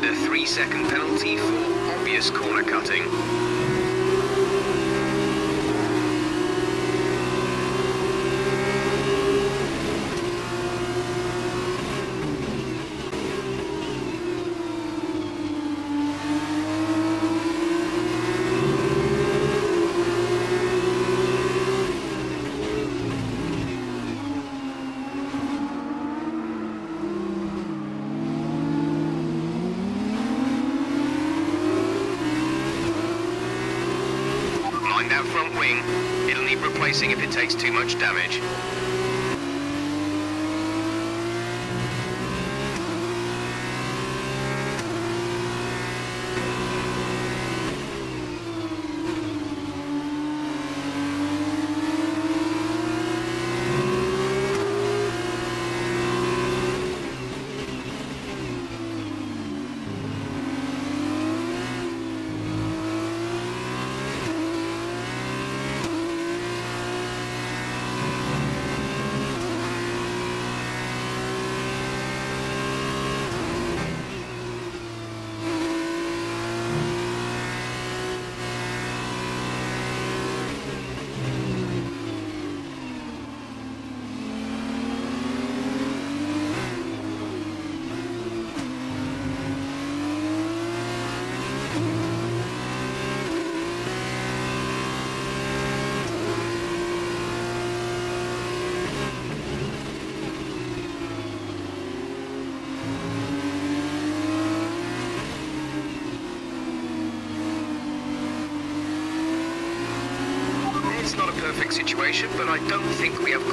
a three second penalty for obvious corner cutting. It'll need replacing if it takes too much damage. Situation, but I don't think we have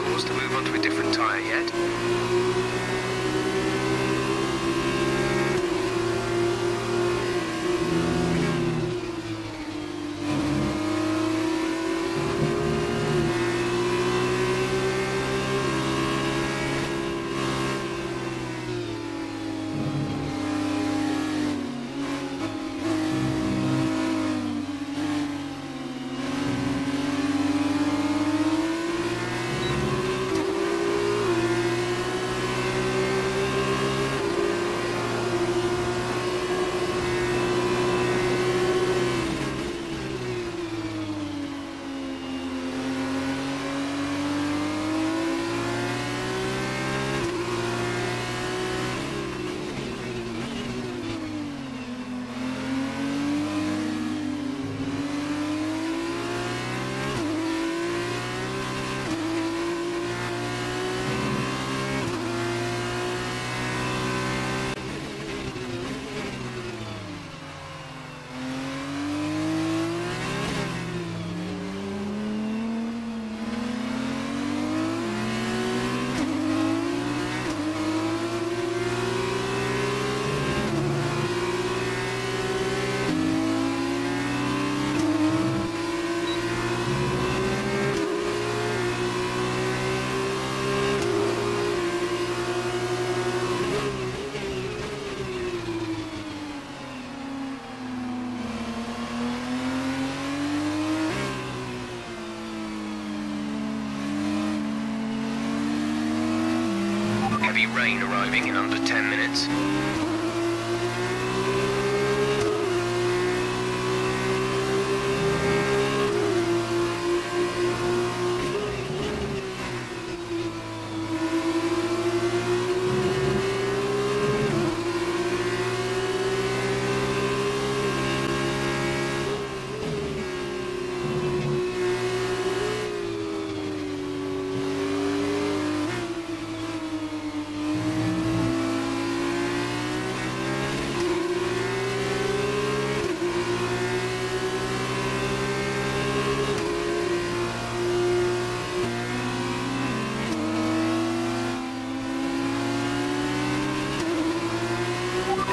Rain arriving in under 10 minutes.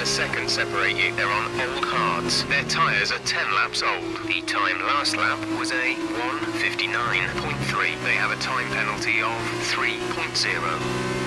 A second separate you. They're on old hards. Their tyres are 10 laps old. The time last lap was a 159.3. They have a time penalty of 3.0.